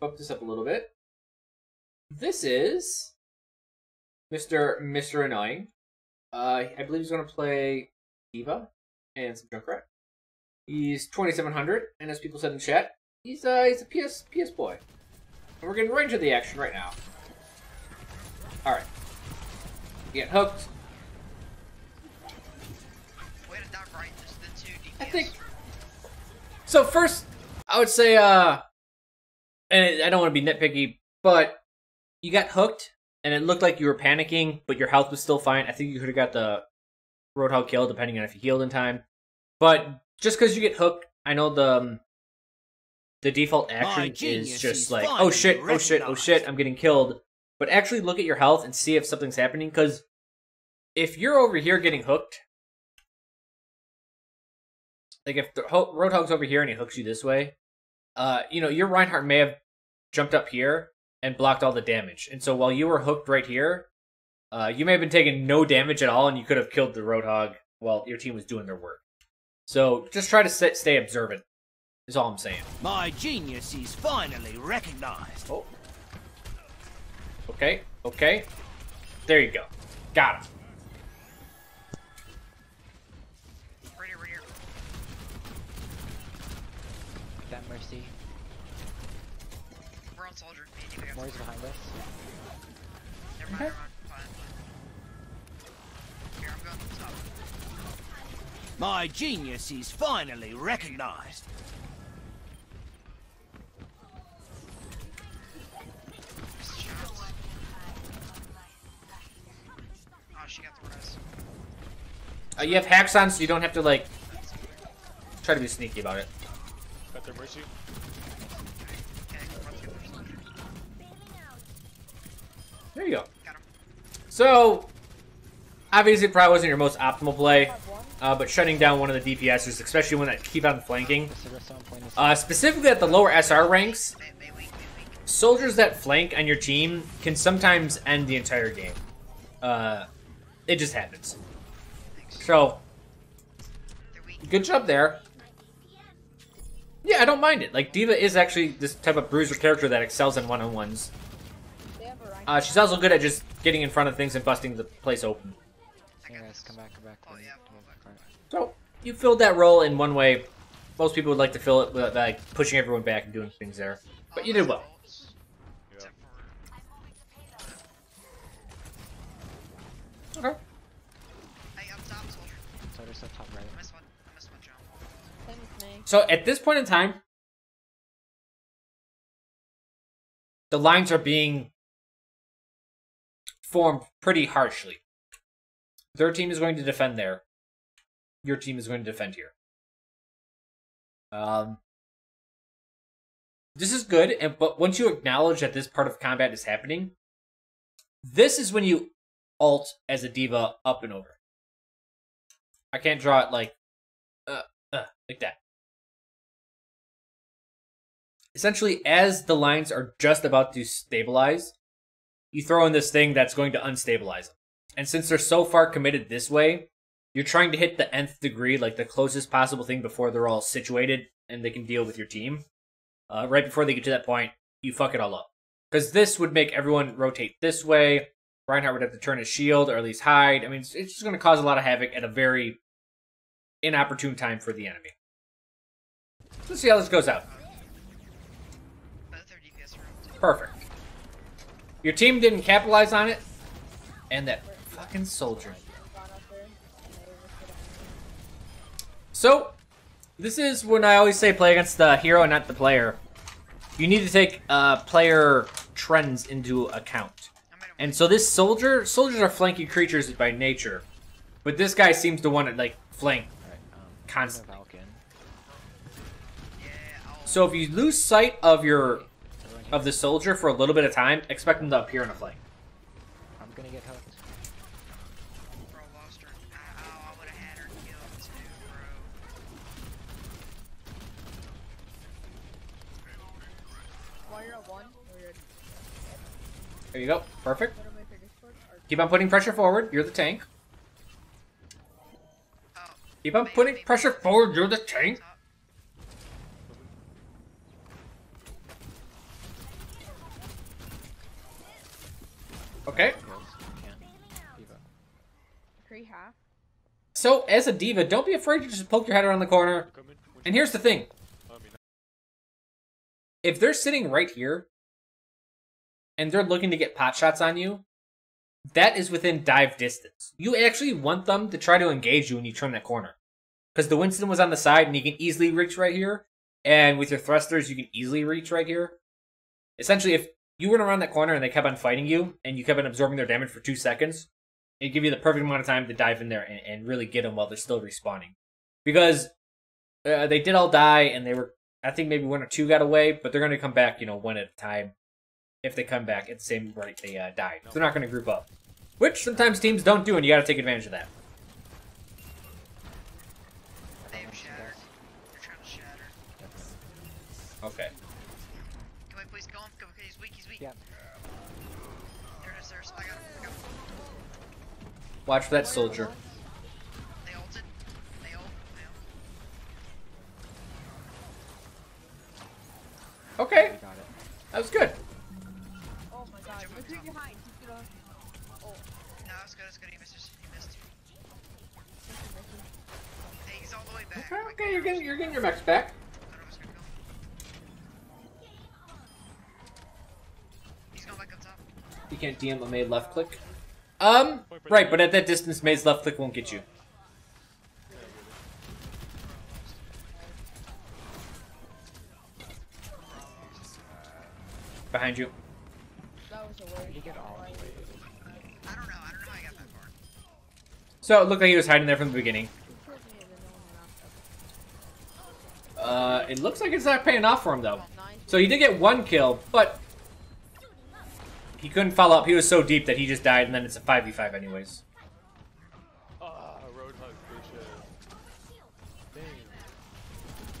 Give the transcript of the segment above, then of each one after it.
bump this up a little bit. This is Mr. Mr. Annoying. Uh, I believe he's going to play D.Va and some Junkrat. He's 2700, and as people said in chat, he's uh he's a PS PS boy. And we're getting right into the action right now. All right, get hooked. Way to dock right. This is the two DPS. I think so. First, I would say, uh, and I don't want to be nitpicky, but you got hooked, and it looked like you were panicking, but your health was still fine. I think you could have got the Roadhog kill, depending on if you healed in time. But just because you get hooked, I know the um, the default action is just like, oh shit, oh shit, oh shit. I'm getting killed. But actually look at your health and see if something's happening, because if you're over here getting hooked, like if the ho- Roadhog's over here and he hooks you this way, uh, you know, your Reinhardt may have jumped up here and blocked all the damage. And so while you were hooked right here, uh, you may have been taking no damage at all, and you could have killed the Roadhog while your team was doing their work. So just try to sit, stay observant. Is all I'm saying. My genius is finally recognized. Oh. Okay. Okay. There you go. Got him. Me and you, we got Moi's soldier. behind us. Never mind, never mind. Fine. Here, I'm going to the top. My genius is finally recognized. Missed shots. Oh, she got the res. Uh, you have hacks on, so you don't have to like try to be sneaky about it. Got their mercy. There you go. So, obviously, it probably wasn't your most optimal play, uh, but shutting down one of the DPSers, especially when that keep on flanking, uh, specifically at the lower SR ranks, soldiers that flank on your team can sometimes end the entire game. Uh, it just happens. So, good job there. Yeah, I don't mind it. Like, D.Va is actually this type of bruiser character that excels in one on ones. Uh, she's also good at just getting in front of things and busting the place open. Hey guys, come back, come back. Oh, yeah, back, come pull back. Alright. So you filled that role in one way. Most people would like to fill it with like pushing everyone back and doing things there. But you did well. Yeah. Except for... Okay. Hey, up top, soldier. So there's a top right. I missed one. I missed one jump. So at this point in time, the lines are being formed pretty harshly. Their team is going to defend there. Your team is going to defend here. Um, this is good, and but once you acknowledge that this part of combat is happening, this is when you alt as a diva up and over. I can't draw it like, uh, uh, like that. Essentially, as the lines are just about to stabilize, you throw in this thing that's going to unstabilize them. And since they're so far committed this way, you're trying to hit the nth degree, like the closest possible thing before they're all situated and they can deal with your team. Uh, right before they get to that point, you fuck it all up. Because this would make everyone rotate this way. Reinhardt would have to turn his shield or at least hide. I mean, it's, it's just going to cause a lot of havoc at a very inopportune time for the enemy. Let's see how this goes out. Both their DPS are up too. Perfect. Your team didn't capitalize on it, and that fucking soldier. So, this is when I always say play against the hero, not the player. You need to take uh, player trends into account. And so this soldier, soldiers are flanky creatures by nature, but this guy seems to want to like flank. Constantly. So if you lose sight of your. Of the soldier for a little bit of time, expect him to appear in a flank. I'm gonna get hooked. Bro, lost her. Ow, I would've had her killed too, bro. While you're at one, or you're at... There you go. Perfect. what am I for Discord? Or Keep on putting pressure forward. You're the tank. Oh, Keep on Maybe- putting maybe- pressure forward. You're the tank. Okay. Kills. Can't. Diva. Cree half. So, as a diva, don't be afraid to just poke your head around the corner. And here's the thing if they're sitting right here and they're looking to get pot shots on you, that is within dive distance. You actually want them to try to engage you when you turn that corner. Because the Winston was on the side and you can easily reach right here. And with your thrusters, you can easily reach right here. Essentially, if you went around that corner and they kept on fighting you and you kept on absorbing their damage for two seconds, it'd give you the perfect amount of time to dive in there and, and really get them while they're still respawning. Because uh, they did all die and they were I think maybe one or two got away, but they're going to come back, you know, one at a time. If they come back at the same rate they uh, died, they're not going to group up, which sometimes teams don't do, and you got to take advantage of that. They have. They're trying to shatter. Okay. Can we please kill him? Come, he's weak, he's weak. Yep. There it is, there's. I got him. I got him. Watch for that soldier. Can't a left click. Um, right, but at that distance, maid's left click won't get you. Behind you. So it looked like he was hiding there from the beginning. Uh, it looks like it's not paying off for him though. So he did get one kill, but he couldn't follow up. He was so deep that he just died, and then it's a five v five anyways. ah, roadhog for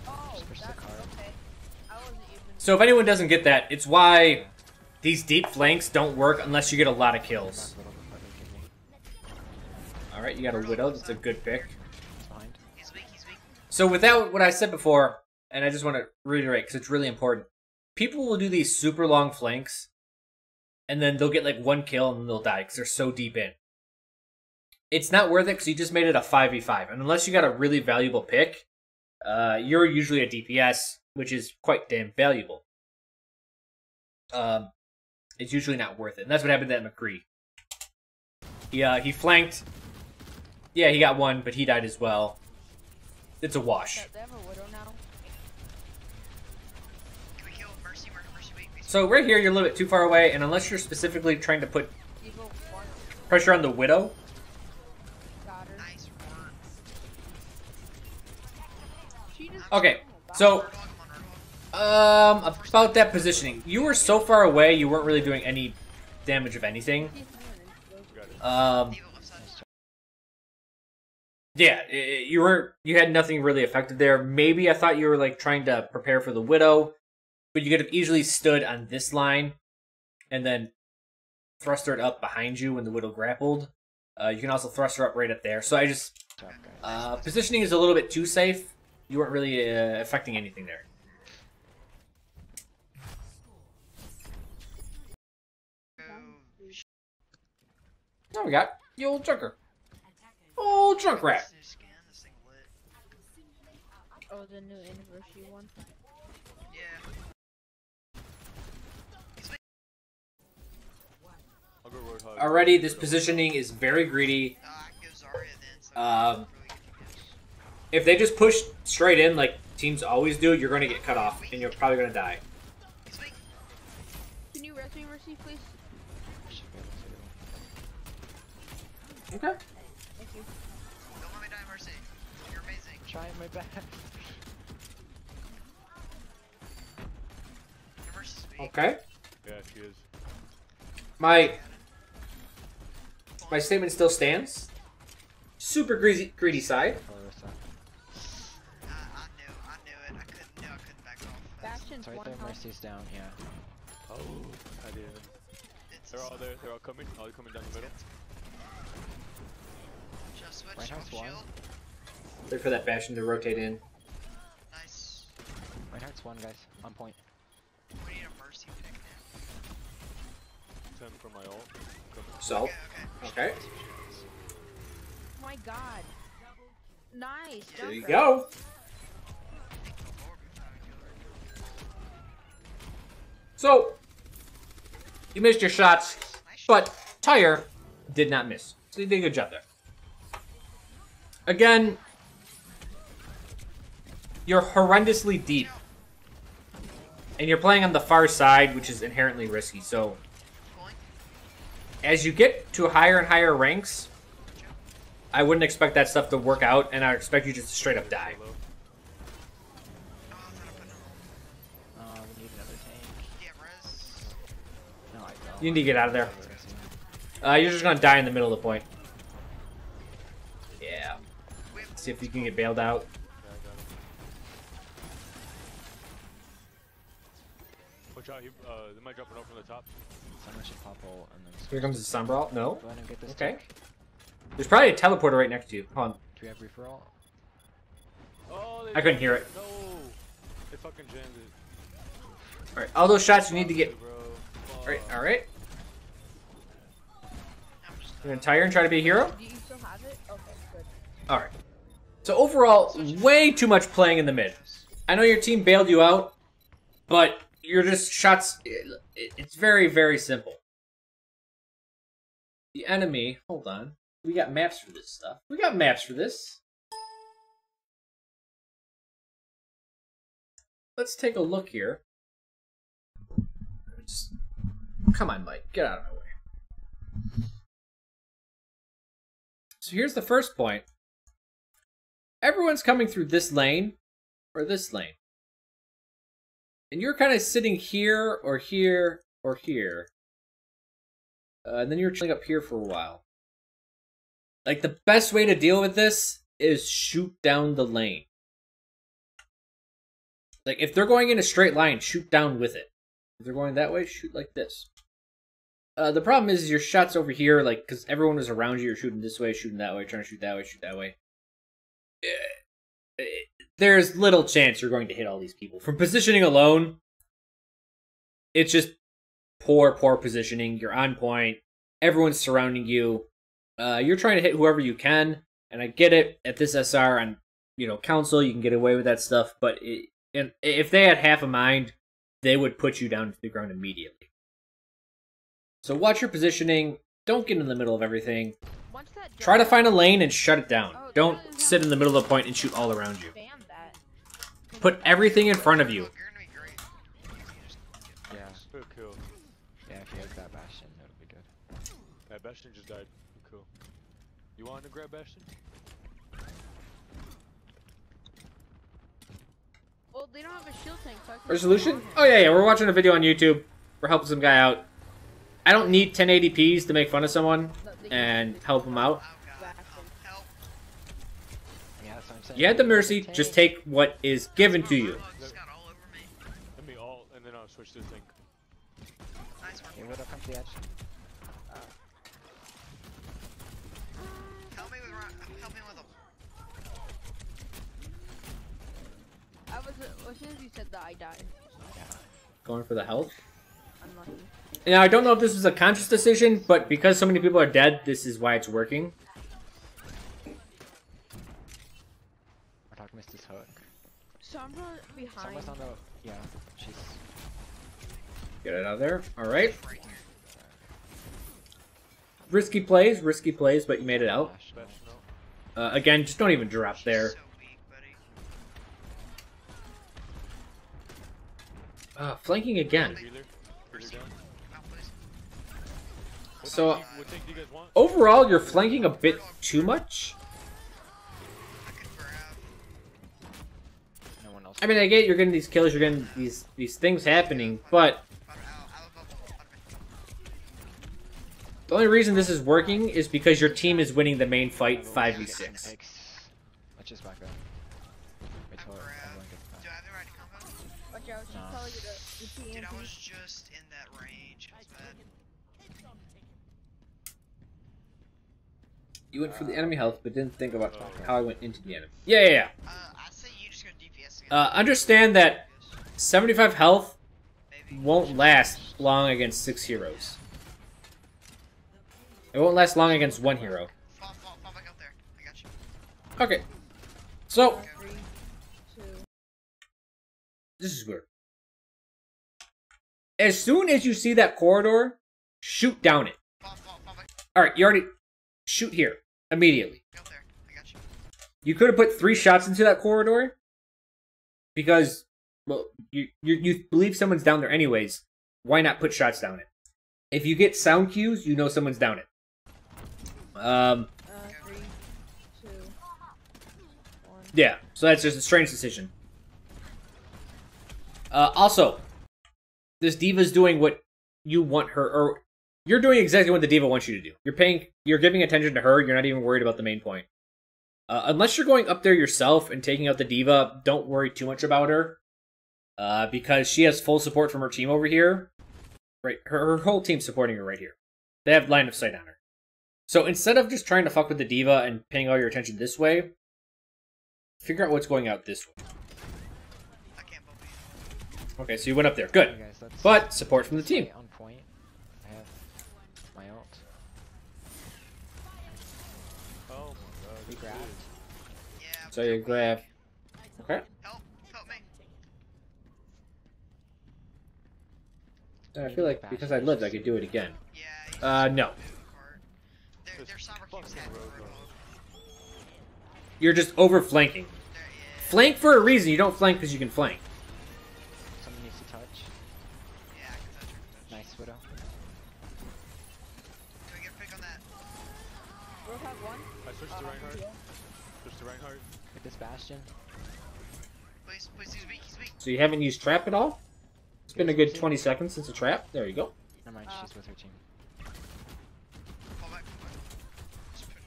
Oh, Just push the that's card. okay. I wasn't even. So if anyone doesn't get that, it's why these deep flanks don't work unless you get a lot of kills. Back a little before they give me. All right, you got a widow. That's a good pick. It's behind. He's weak. He's weak. So without what I said before, and I just want to reiterate because it's really important. People will do these super long flanks, and then they'll get like one kill and then they'll die because they're so deep in. It's not worth it because you just made it a five v five, and unless you got a really valuable pick, uh, you're usually a DPS, which is quite damn valuable. Um, it's usually not worth it, and that's what happened to that McCree. He uh, he flanked. Yeah, he got one, but he died as well. It's a wash. So right here, you're a little bit too far away, and unless you're specifically trying to put pressure on the widow. Okay, so- um, about that positioning, you were so far away, you weren't really doing any damage of anything. It. It. Um, yeah, i- i- you were you had nothing really effective there. Maybe I thought you were like trying to prepare for the widow, but you could have easily stood on this line, and then thrustered up behind you when the widow grappled. Uh, you can also thruster up right up there. So I just Good job, guys. uh, positioning is a little bit too safe. You weren't really uh, affecting anything there. Now we got the old junker. Old junk rat. This new skin, this thing lit. Oh, the new anniversary one. Yeah. He's weak. I'll go roadhog. Already, this positioning is very greedy. Go Zarya then. So Um, really good DPS. If they just push straight in like teams always do, you're going to get cut off and you're probably going to die. Can you rescue Mercy, please? Should be able to. Okay. Thank you. Don't let me die, Mercy. You're amazing. Try my best. Your Okay. Yeah, she is. My my statement still stands. Super greasy, greedy side. I, I knew, I knew it. I couldn't, knew I couldn't back off. Bastion's right there. Mercy's down. Yeah. Oh, I did. it's They're all there. They're all coming. Oh, all coming down the middle. Just switch. Right house one. shield. Wait for that bastion to rotate in. Nice. My heart's one, guys. On point. We need a Mercy pick now. Ten. for my ult. So, Okay, okay. okay, Oh my god. Nice. there you go. Lord, we found a killer. So, you missed your shots, but Tyre did not miss. So you did a good job there. Again, you're horrendously deep. And you're playing on the far side, which is inherently risky. So, Pulling. As you get to higher and higher ranks, I wouldn't expect that stuff to work out, and I expect you just to straight up die. Hello. Oh, I thought I put it on. Uh, we need another tank. Yeah, res. No, You need to get out of there. Uh, you're just gonna die in the middle of the point. Yeah. We have See if you can get bailed out. Yeah, I got him. Watch out, he, uh, they might drop it up from the top. Someone should pop ult and then. Here comes the Sombra. No. Go ahead and get this Okay. tank. There's probably a teleporter right next to you. Hold on. Do we have refer ult? Oh, I couldn't hear it. No! They fucking jammed it. Alright, all those shots you need to get. Alright, alright. I'm You're gonna tire and try to be a hero? Do you still have it? Okay, good. Alright. So overall, way too much playing in the mid. I know your team bailed you out, but you're just shots. it- It's very, very simple. The enemy. Hold on. We got maps for this stuff. We got maps for this. Let's take a look here. Just- Come on, Mike. Get out of my way. So here's the first point. Everyone's coming through this lane or this lane. And you're kind of sitting here or here or here. Uh, and then you're chilling up here for a while. Like the best way to deal with this is shoot down the lane. Like if they're going in a straight line, shoot down with it. If they're going that way, shoot like this. Uh, the problem is your shots over here, like because everyone is around you, you're shooting this way, shooting that way, trying to shoot that way, shoot that way. Eh, eh, There's little chance you're going to hit all these people from positioning alone. It's just poor, poor positioning. You're on point. Everyone's surrounding you. Uh, you're trying to hit whoever you can, and I get it. At this SR on you know council, you can get away with that stuff. But it, and if they had half a mind, they would put you down to the ground immediately. So watch your positioning. Don't get in the middle of everything. Try to find a lane and shut it down. Oh, Don't sit in the middle of the point and shoot all around you. Spam that. Put everything in front of you. Look, you're gonna be great. You can just get Yeah. focused. Good. Yeah, if he has that bastion, that would be good. Yeah, Bastion just died. Cool. You want to grab Bastion? Well, they don't have a shield tank, so I can Resolution? Oh yeah, yeah. We're watching a video on YouTube. We're helping some guy out. I don't need 1080p's to make fun of someone No, they can and help him out. Oh god, help, help. Yeah, that's what I'm saying. You had the mercy. Just take what is given to you. Bug just all. Let me ult, and then I'll switch to tank. Nice one. Okay, come to the edge. Help me with help me with a I was, uh, as soon as you said that, I died. Going for the health. Unlucky. Now I don't know if this was a conscious decision, but because so many people are dead, this is why it's working. Warthog missed his hook. Sombra behind. Someone's on the. Yeah, she's. Get it out of there. All right. Risky plays, risky plays, but you made it out. Bash. Bastion ult. Uh, again, just don't even drop there. so weak, buddy. Uh, flanking again. Healer. Healer down. Out, please. What So- tank do you- what tank do you guys want? Overall, you're flanking a bit too much. I could grab. No one else. I mean, I get you're getting these kills, you're getting these these things happening, but the only reason this is working is because your team is winning the main fight five v six. Takes. Let's just back up. Wait till everyone gets back. I have the right combo? Watch out, she's Nah. probably gonna. the Dude, I was just in that range. You went for the uh, enemy health, but didn't think about Oh. how I went into the enemy. Yeah, yeah, yeah. Uh, I'd say you just go DPS again. Uh, understand that 75 health won't last long against six heroes. It won't last long against one hero. Okay. So, this is weird. As soon as you see that corridor, shoot down it. Alright, you already shoot here. Immediately. You could have put three shots into that corridor. Because well, you, you you believe someone's down there anyways. Why not put shots down it? If you get sound cues, you know someone's down it. Um. Yeah, so that's just a strange decision. Uh, also, this diva's doing what you want her, or you're doing exactly what the diva wants you to do. You're paying, you're giving attention to her. You're not even worried about the main point. Uh, unless you're going up there yourself and taking out the diva, don't worry too much about her, uh, because she has full support from her team over here. Right, her, her whole team's supporting her right here. They have line of sight on her. So instead of just trying to fuck with the diva and paying all your attention this way, figure out what's going out this way. I can't believe Okay, so you went up there. Good. But support from the team. stay on point. I have my ult. Oh my god. We this grabbed. is- Yeah. So you grab. Okay. Help, help me. I feel like because I lived, I could do it again. Yeah. Uh, no. You're just over flanking. Flank for a reason. You don't flank because you can flank. This bastion. Please, please, he's weak, he's weak. So you haven't used trap at all. It's been a good 20 seconds since the trap. There you go. Never mind, Uh, she's with her team. Fall back, fall back. Just put-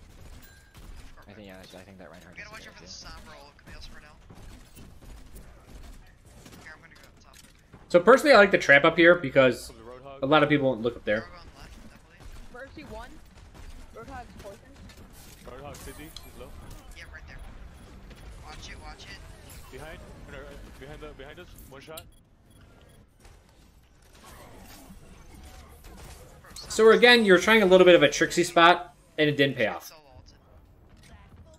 I think yeah, I think that Reinhardt We is gotta watch out for the idea. Camille's for now. Here, I'm gonna go up top. So personally, I like the trap up here because Comes the Roadhog. a lot of people won't look up there. We're going left, I believe. Mercy one. Roadhog's poison. Roadhog fizzy. He's low. Yeah, right there. Watch it, watch it. Behind. uh, uh, Behind us. One shot. So again, you're trying a little bit of a tricksy spot, and it didn't pay off.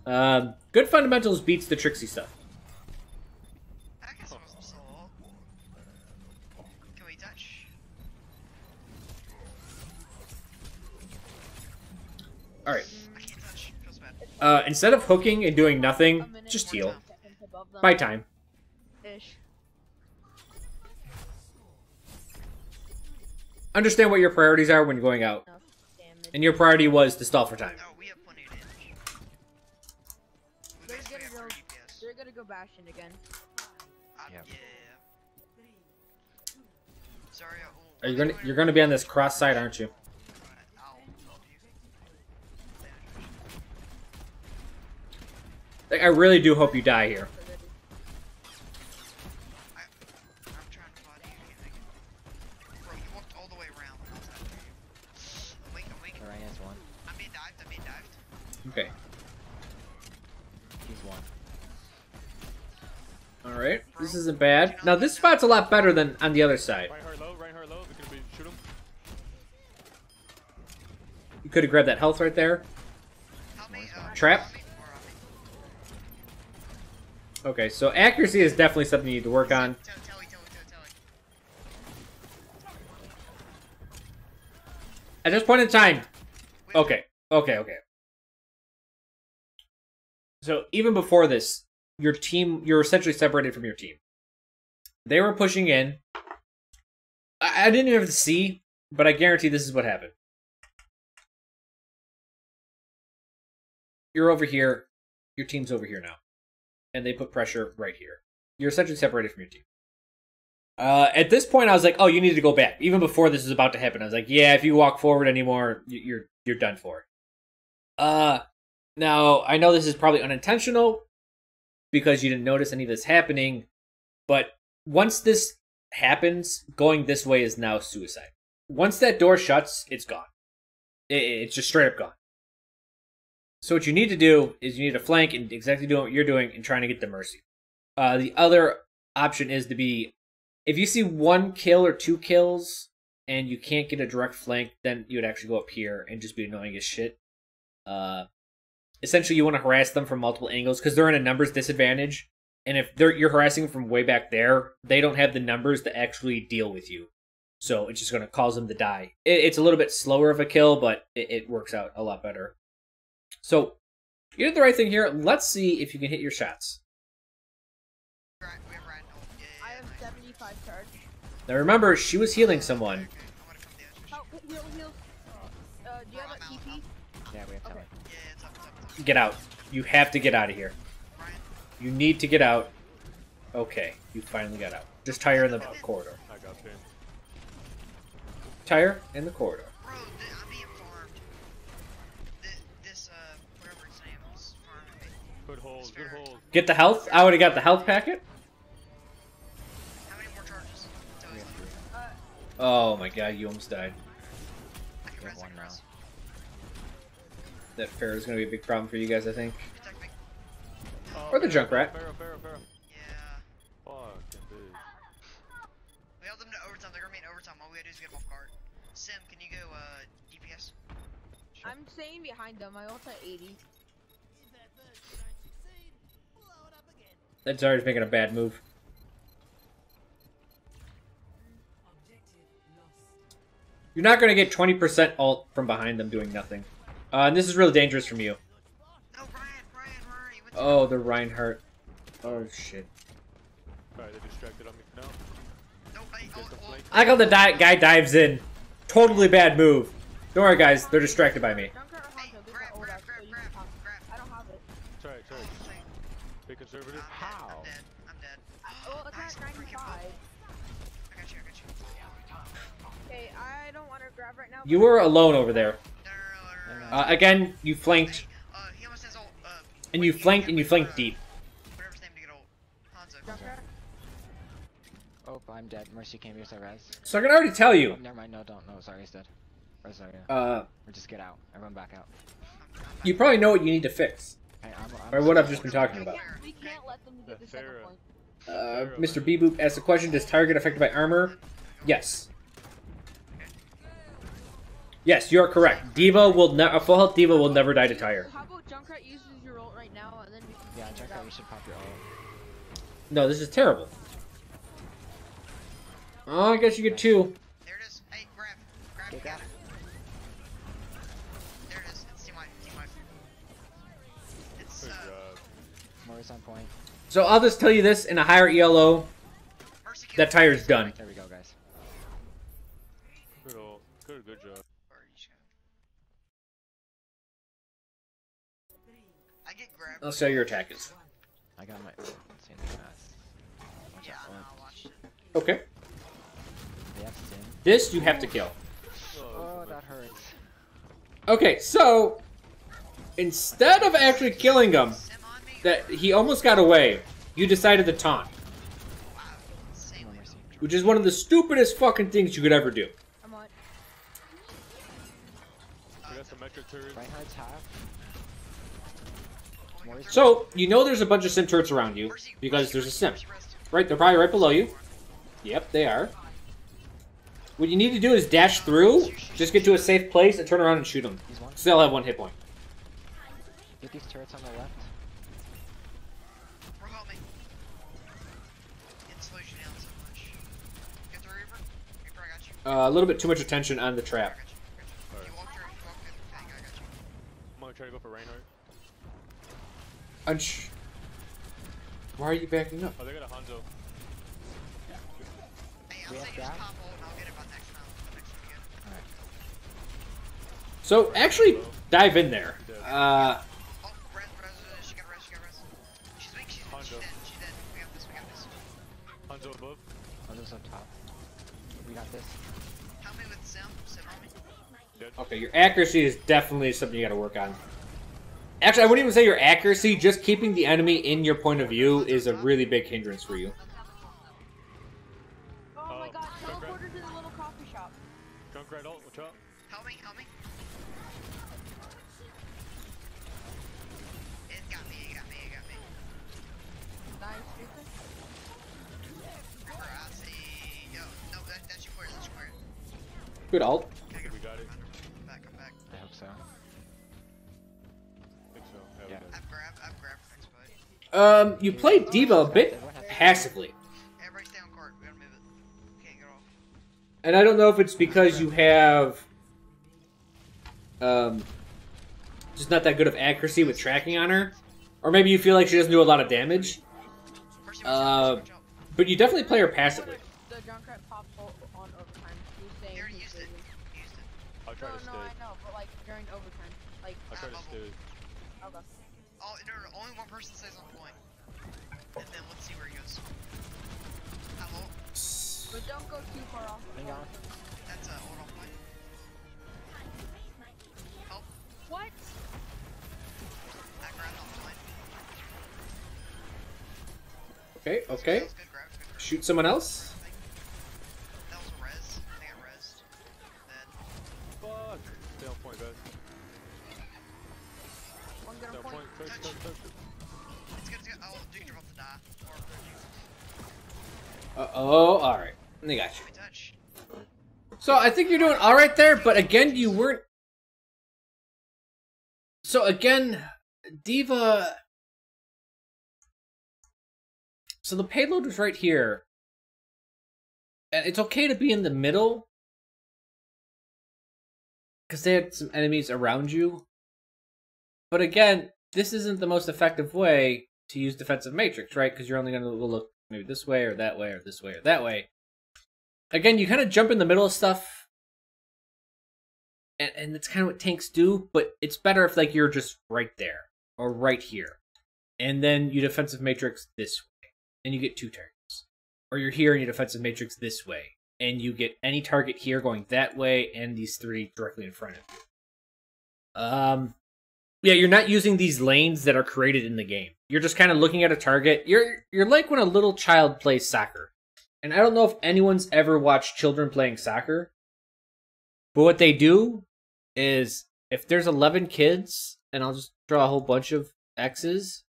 Um, good fundamentals beats the tricksy stuff. I guess it wasn't solo ult. Can we touch? All right. I can't touch. Feels bad. Uh, instead of hooking and doing nothing, just heal. 14 seconds above them. Buy time. Ish. Understand what your priorities are when you're going out. Enough. And your priority was to stall for time. Oh, we have plenty of damage. We They're gonna go. 30 They're gonna go Bastion again. Uh, Yep. Yeah. Zarya ult. Are you What gonna are you're gonna be on this cross side, aren't you? You. Like, I really do hope you die here. So that I, I'm trying to body you. can't make it. Bro, you walked all the way around. How's that for you? Awake, awake. The Reinhardt's one. I'm being dived. I'm being dived. Okay. He's one. All right. This isn't bad. Now this spot's a lot better than on the other side. Reinhardt low. Reinhardt low. We can be shoot him. You could have grabbed that health right there. Trap? help me, or help me. Okay, so accuracy is definitely something you need to work on. At this point in time, okay, okay, okay. So even before this, your team, you're essentially separated from your team. They were pushing in. I, I didn't even have to see, but I guarantee this is what happened. You're over here. Your team's over here now, and they put pressure right here. You're essentially separated from your team. Uh, at this point, I was like, "Oh, you need to go back." Even before this is about to happen, I was like, "Yeah, if you walk forward anymore, you're you're done for." Uh, now I know this is probably unintentional because you didn't notice any of this happening, but once this happens, going this way is now suicide. Once that door shuts, it's gone. It's just straight up gone. So what you need to do is you need to flank and exactly doing what you're doing and trying to get the mercy. Uh, the other option is to be if you see one kill or two kills and you can't get a direct flank, then you would actually go up here and just be annoying as shit. Uh, essentially, you want to harass them from multiple angles because they're in a numbers disadvantage, and if they're you're harassing from way back there, they don't have the numbers to actually deal with you. So it's just going to cause them to die. It, it's a little bit slower of a kill, but it, it works out a lot better. So you did the right thing here. Let's see if you can hit your shots. Right, we have Ryan. Yeah, yeah, I have 75 charge. Now remember, she was healing someone. Get out. You have to get out of here. You need to get out. Okay, you finally got out. Just tire in the corridor. I got pinned. Tire in the corridor. Bro, I'm being farmed. This, uh, whatever its name is, farming. Good hold, good hold. Get the health. I would have got the health packet. How many more charges? Tell We you. have three. Oh my god, you almost died. I can We have rest, I one can now. rest. That fair is going to be a big problem for you guys, I think. Oh, Or the Pharah, Junkrat. Pharah, Pharah, Pharah. Yeah. Fucking bitch. We held them to overtime. They're gonna be in overtime. All we gotta do is get them off guard. Sim, can you go, uh, DPS? I'm staying behind them. I ult at 80. That Zarya's making a bad move. You're not going to get 20% ult from behind them doing nothing. Uh, and this is really dangerous from you. No, Ryan, Ryan, where are you? What's Oh, the Reinhardt. Oh, shit. Alright, they're distracted on me. No. No, wait, Get the flank. I got the di- guy dives in. Totally bad move. Don't worry, guys. They're distracted by me. Junkrat or Hey, Hanzo, give grab, that ult grab, out so grab, you grab, can pop. grab. I don't have it. Try it, try it. thank- Be conservative. I'm How? Dead, I'm dead. I'm dead. Oh, it's nice, at freaking 95. boat. I got you, I got you. Okay, I don't want to grab right now. You but- were alone over there. Uh, again, you flanked, Uh, he almost has ult. Uh, and you flanked, and you flanked uh, deep. Whatever his name to get ult. Hanzo. Junkrat? Oh, I'm dead. Mercy came here, so res. So I can already tell Oh, you. never mind. No, don't. No, sorry, he's dead. Or sorry, yeah. Uh, Or just get out. Everyone back out. I'm, I'm you probably know what you need to fix. Hey, I'm, I'm Or what I've just been talking about. we can't let them get the second point. Uh, Mr. B Boop asked a question: Does Tire get affected by armor? Yes. Yes, you are correct. Diva will ne- a full health Diva will never die to Tire. How about Junkrat uses your ult right now and then we can Yeah, figure check out. out. You should pop your ult. No, this is terrible. Oh, I guess you get two. There it is. Hey, grab. Grab. Get you got it. There it is. It's team wipe. Team wipe. It's, Good uh, job. Morris on point. So I'll just tell you this: in a higher ELO, Mercy that tire's done. There we go, gotta- I get grabbed. I'll see how your attack is. I got my. Let's see the fast. Yeah, no, I watched it. Okay. they have Sin. This you have to kill. Oh, that hurts. Okay, so instead of actually killing him, Sim on me? that he almost got away, you decided to taunt, Wow. Insanely. No mercy. which is one of the stupidest fucking things you could ever do. I'm on. We got Symmetra turrets. Reinhardt's half. Only Morris- got three. So you know there's a bunch of sim turrets around you because there's a sim. Right, they're probably right below you. Yep, they are. What you need to do is dash through, just get to a safe place, and turn around and shoot them. He's. So they'll have one hit point. Get these turrets on the left. Bro, help me. It slows you down so much. Get the Reaper? Reaper, I got you. Uh, a little bit too much attention on the trap. I got you. You walk through, you walk through the thing, I got you. I'm gonna try to go for Reinhardt. Unch. Why are you backing up? Oh, they got a Hanzo. Hey, I'll have that? pop ult and I'll get it by next round. Next will be good. Alright. So actually, dive in there. Uh, Oh, Hanzo. dead, she's dead. We got this, we got this. Hanzo above. Those up top. We got this. Help me with Sim, Sim on me. Okay, your accuracy is definitely something you got to work on. Actually, I wouldn't even say your accuracy. Just keeping the enemy in your point of view is a really big hindrance for you. Oh my Oh, god, Junkrat. teleporter to the little coffee shop. Junkrat ult. Oh, watch out. Help me, help me. It got me, it got me, it got me. Nice, Reaper. Reaper, I see. Yo, no, that, that's your player, that's your player. Good ult. Um, you play Diva a bit passively. Everybody stay on court. We gotta move it. Can't get off. And I don't know if it's because you have um just not that good of accuracy with tracking on her. Or maybe you feel like she doesn't do a lot of damage. Uh, out, Percy, watch out. But you definitely play her passively. The Junkrat popped on overtime. He was saying He already he used it. used it. I'll try No, to no, stay. I know, but like during overtime. Like, I'll try to okay. Oh, no, no, only one person stays on point. And then let's see where he goes. Hello? But don't go too far off. Hang on. That's uh, hold on point. Help. What? I grabbed on point. Okay, okay. good, good grab, good grab. Shoot someone else. Uh oh, alright. They got you. So I think you're doing alright there, but again, you weren't. So again, Diva. So the payload was right here. And it's okay to be in the middle. Because they had some enemies around you. But again, this isn't the most effective way to use defensive matrix, right? Because you're only going to look maybe this way or that way or this way or that way again, you kind of jump in the middle of stuff, and, and that's kind of what tanks do. But it's better if like you're just right there or right here, and then you defensive matrix this way, and you get two targets, or you're here and you defensive matrix this way, and you get any target here going that way, and these three directly in front of you. Um, yeah, you're not using these lanes that are created in the game. You're just kind of looking at a target. You're you're like when a little child plays soccer and I don't know if anyone's ever watched children playing soccer, but what they do is if there's 11 kids, and I'll just draw a whole bunch of X's,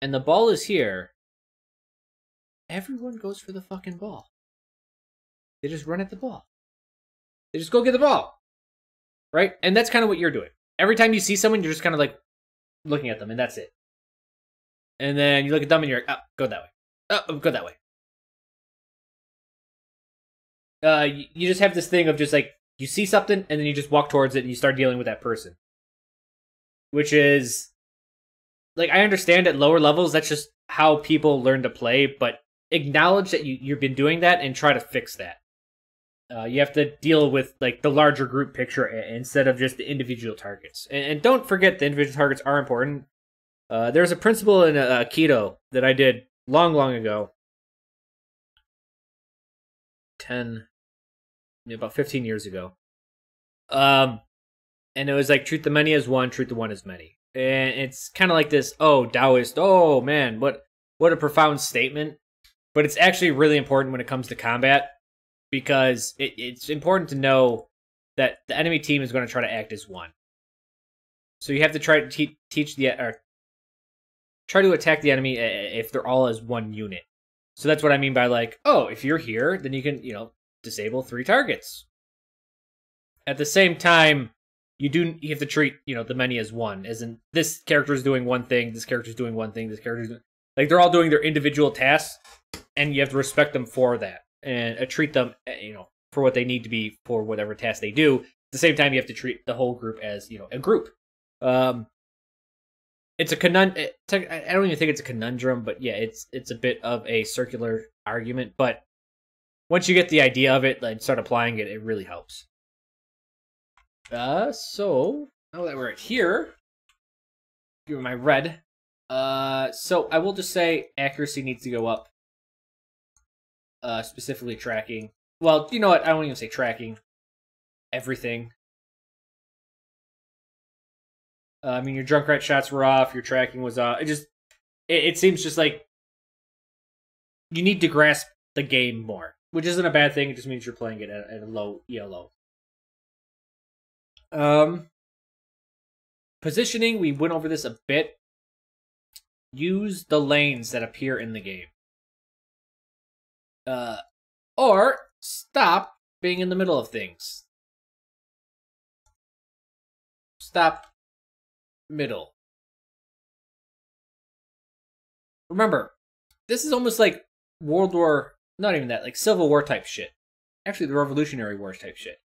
and the ball is here, everyone goes for the fucking ball. They just run at the ball. They just go get the ball. Right? And that's kind of what you're doing. Every time you see someone, you're just kind of like looking at them, and that's it. And then you look at them and you're like, oh, go that way. Oh, go that way. uh, you, you just have this thing of just like you see something and then you just walk towards it and you start dealing with that person, which is like I understand at lower levels that's just how people learn to play, but acknowledge that you you've been doing that and try to fix that. Uh, you have to deal with like the larger group picture instead of just the individual targets, and, and don't forget the individual targets are important. Uh, there's a principle in uh, keto that I did long, long ago. 10 yeah, about 15 years ago. Um and it was like treat the many as one treat the one as many. And it's kind of like this oh taoist oh man what what a profound statement. But it's actually really important when it comes to combat because it, it's important to know that the enemy team is going to try to act as one so you have to try to te- teach the or try to attack the enemy uh, if they're all as one unit so that's what I mean by like, oh, if you're here, then you can, you know, disable three targets. At the same time, you do you have to treat, you know, the many as one. As in this character is doing one thing, this character is doing one thing, this character is doing like they're all doing their individual tasks, and you have to respect them for that and uh, treat them, uh, you know, for what they need to be for whatever task they do. At the same time, you have to treat the whole group as, you know, a group. Um, it's a conun- I don't even think it's a conundrum, but yeah, it's it's a bit of a circular argument. But once you get the idea of it and start applying it, it really helps. Uh, so now that we're here, give me my red. Uh, so I will just say accuracy needs to go up. Uh, specifically tracking. Well, you know what? I won't even say tracking. Everything. Uh, I mean, your Junkrat shots were off. Your tracking was off. It just, it, it seems just like you need to grasp the game more, which isn't a bad thing. It just means you're playing it at, at a low ELO. Um, positioning. We went over this a bit. Use the lanes that appear in the game. Uh, or stop being in the middle of things. Stop middle. Remember, this is almost like World War, not even that, like Civil War type shit. Actually, the Revolutionary Wars type shit.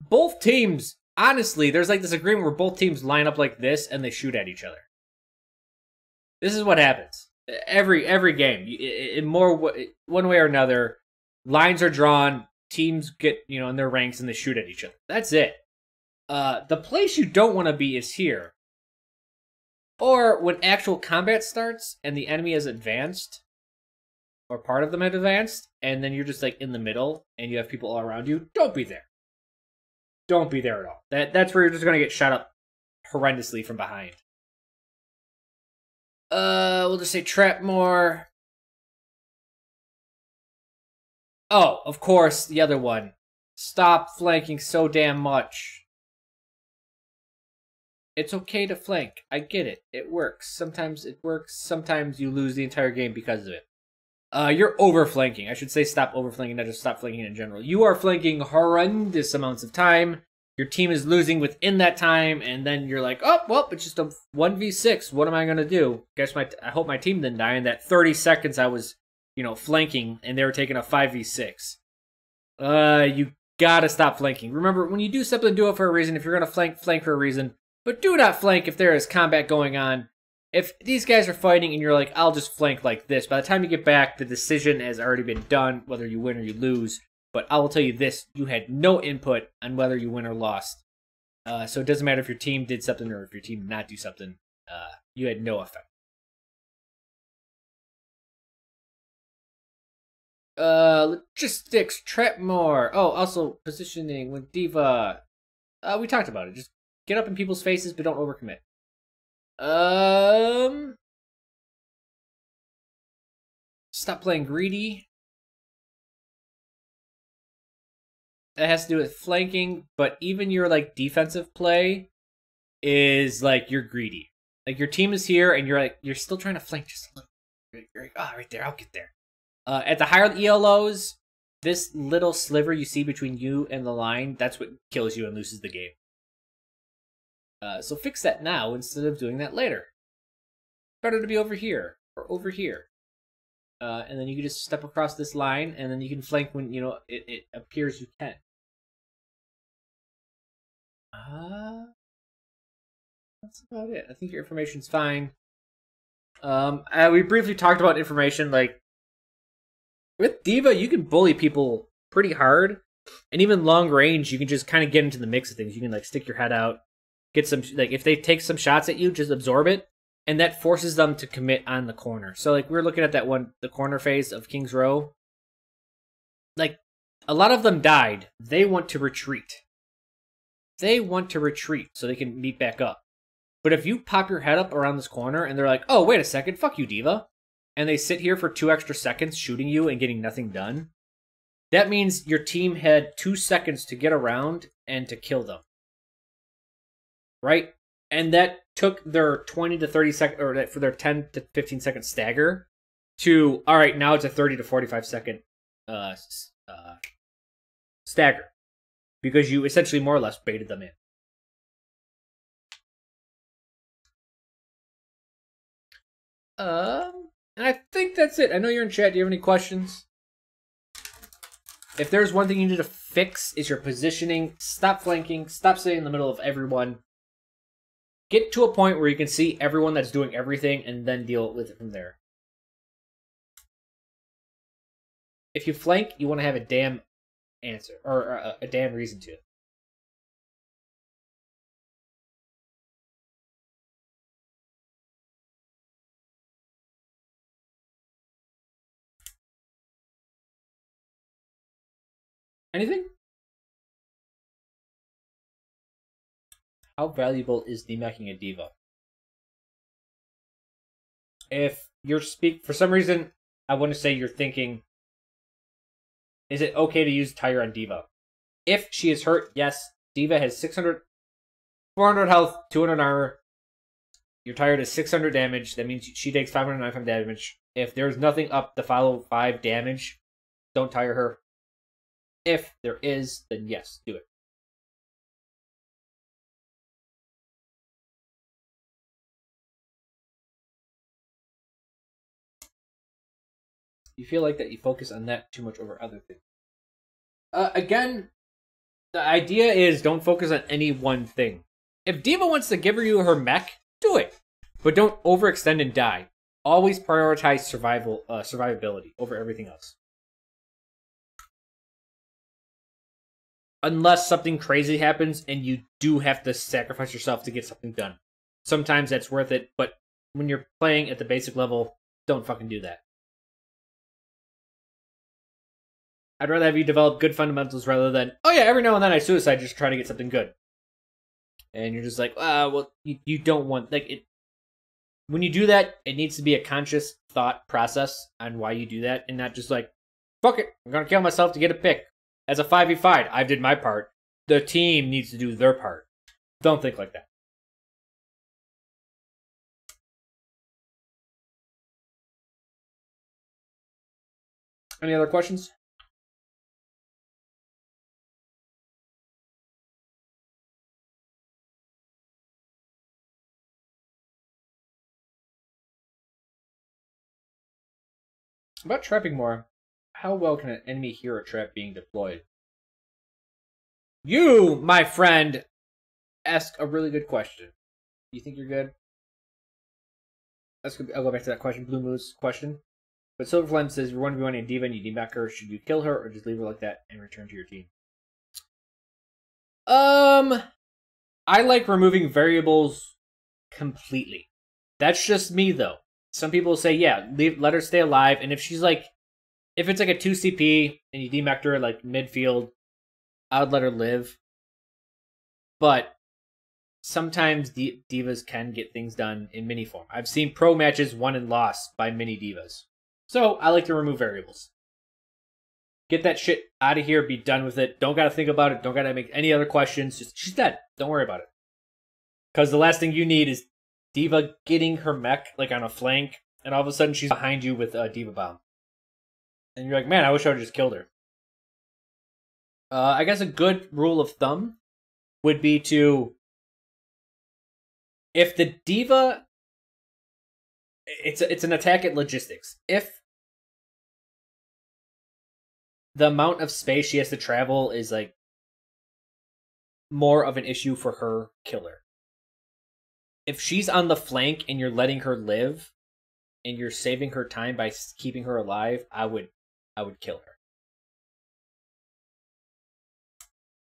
Both teams, honestly, there's like this agreement where both teams line up like this and they shoot at each other. This is what happens every every game. In more one way or another, lines are drawn, teams get you know in their ranks and they shoot at each other. That's it. Uh, the place you don't want to be is here. Or when actual combat starts and the enemy has advanced, or part of them have advanced, and then you're just like in the middle and you have people all around you, don't be there. Don't be there at all. That that's where you're just gonna get shot up horrendously from behind. Uh, we'll just say Trapmore. Oh, of course, the other one. Stop flanking so damn much. It's okay to flank. I get it. It works. Sometimes it works. Sometimes you lose the entire game because of it. Uh, you're over flanking. I should say stop over flanking, not just stop flanking in general. You are flanking horrendous amounts of time your team is losing within that time, and then you're like, oh, well, it's just a 1v6. What am I going to do? Guess my, I hope my team didn't die in that 30 seconds I was, you know, flanking, and they were taking a 5v6. Uh, you gotta stop flanking. Remember, when you do something, do it for a reason. If you're gonna flank, flank for a reason. But do not flank if there is combat going on. If these guys are fighting and you're like, I'll just flank like this, by the time you get back, the decision has already been done, whether you win or you lose. But I will tell you this: you had no input on whether you win or lost. Uh, so it doesn't matter if your team did something or if your team did not do something. Uh, you had no effect. Uh, logistics, Trapmore. Oh, also positioning with D.Va. Uh, we talked about it. Just get up in people's faces, but don't overcommit. Um, stop playing greedy. That has to do with flanking, but even your like defensive play is like you're greedy. Like your team is here and you're like you're still trying to flank just a little. You're like, oh, right there, I'll get there. Uh, at the higher ELOs, this little sliver you see between you and the line, that's what kills you and loses the game. Uh, so fix that now instead of doing that later. Better to be over here or over here. Uh, and then you can just step across this line, and then you can flank when you know it, it appears you can. Uh, that's about it. I think your information's fine. Um, uh, we briefly talked about information. Like with D.Va, you can bully people pretty hard, and even long range, you can just kind of get into the mix of things. You can like stick your head out, get some like if they take some shots at you, just absorb it, and that forces them to commit on the corner. So like we're looking at that one, the corner phase of Kings Row. Like a lot of them died. They want to retreat they want to retreat so they can meet back up. But if you pop your head up around this corner and they're like, oh, wait a second, fuck you, D.Va, and they sit here for two extra seconds shooting you and getting nothing done, that means your team had two seconds to get around and to kill them. Right? And that took their 20 to 30 second, or for their 10 to 15 second stagger to, all right, now it's a 30 to 45 second uh, uh, stagger because you essentially more or less baited them in. Um, and I think that's it. I know you're in chat. Do you have any questions? If there's one thing you need to fix, is your positioning. Stop flanking. Stop sitting in the middle of everyone. Get to a point where you can see everyone that's doing everything and then deal with it from there. If you flank, you want to have a damn answer or a, uh, a damn reason to. Anything? How valuable is demeching a D.Va? If you're speak for some reason, I want to say you're thinking is it okay to use Tire on D.Va? If she is hurt, yes. D.Va has 600, 400 health, 200 armor. Your Tire does 600 damage. That means she takes 595 damage. If there's nothing up to follow 5 damage, don't tire her. If there is, then yes, do it. You feel like that you focus on that too much over other things. Uh, again, the idea is don't focus on any one thing. If D.Va wants to give you her mech, do it, but don't overextend and die. Always prioritize survival, uh, survivability over everything else. Unless something crazy happens and you do have to sacrifice yourself to get something done. Sometimes that's worth it, but when you're playing at the basic level, don't fucking do that. I'd rather have you develop good fundamentals rather than, oh yeah, every now and then I suicide just try to get something good. And you're just like, ah, well, you, you don't want, like, it. When you do that, it needs to be a conscious thought process on why you do that, and not just like, fuck it, I'm gonna kill myself to get a pick. As a 5v5, I did my part. The team needs to do their part. Don't think like that. Any other questions? About trapping more, how well can an enemy hear a trap being deployed? You, my friend, ask a really good question. You think you're good? That's good. I'll go back to that question, Blue Moose question. But Silver Flame says you're one v one in D.Va and you demech her. Should you kill her or just leave her like that and return to your team? Um, I like removing variables completely. That's just me though. Some people say, yeah, leave, let her stay alive, and if she's like, if it's like a two CP and you demech her like midfield, I would let her live. But sometimes D- D.Vas can get things done in mini form. I've seen pro matches won and lost by mini D.Vas. So I like to remove variables. Get that shit out of here. Be done with it. Don't gotta think about it. Don't gotta make any other questions. Just she's dead. Don't worry about it. Because the last thing you need is D.Va getting her mech like on a flank, and all of a sudden she's behind you with a D.Va bomb, and you're like, man, I wish I would just killed her. Uh, I guess a good rule of thumb would be to if the D.Va it's a, it's an attack at logistics. If the amount of space she has to travel is like more of an issue for her killer. If she's on the flank and you're letting her live and you're saving her time by keeping her alive, I would I would kill her.